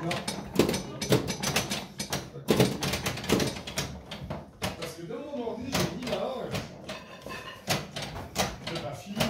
Parce que dans mon ordi, j'ai mis la hanche de ma fille.